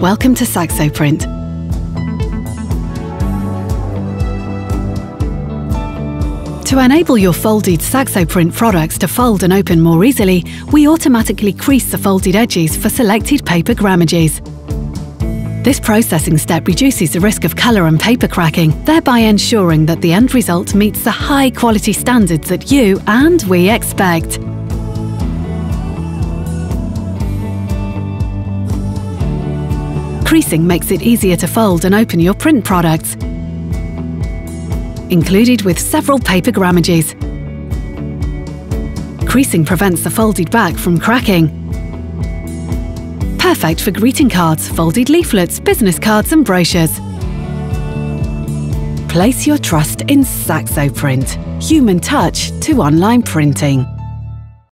Welcome to Saxo Print. To enable your folded Saxo Print products to fold and open more easily, we automatically crease the folded edges for selected paper grammages. This processing step reduces the risk of colour and paper cracking, thereby ensuring that the end result meets the high quality standards that you and we expect. Creasing makes it easier to fold and open your print products. Included with several paper grammages. Creasing prevents the folded back from cracking perfect for greeting cards, folded leaflets, business cards and brochures. Place your trust in Saxo Print. Human touch to online printing.